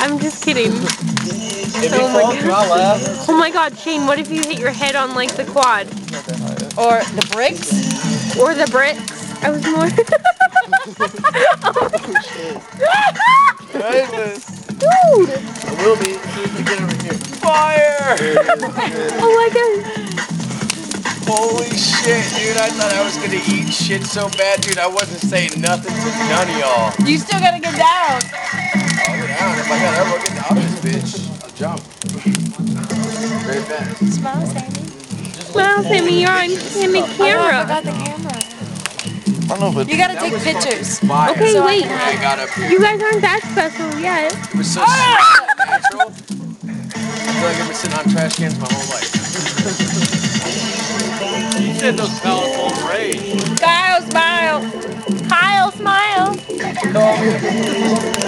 I'm just kidding. Oh my God. do not laugh. Oh my god, Shane, what if you hit your head on like the quad? Or the bricks? Or the bricks? I was more. Dude! I will be as soon as we get over here. Fire! Oh my god. Holy shit, dude. I thought I was gonna eat shit so bad, dude. I wasn't saying nothing to none of y'all. You still gotta get down. I'll get I got ever get off this bitch, I'll jump. Very fast. Smile, Sandy. Well, Sammy, you're on in the Oh, I camera. forgot the camera. I don't know if You gotta take pictures. Okay, So wait. I got up here. You guys aren't that special yet. It was so ah! natural. I feel like I've been sitting on trash cans my whole life. You said those powerful rage. Kyle, smile. Kyle, smile. Come here.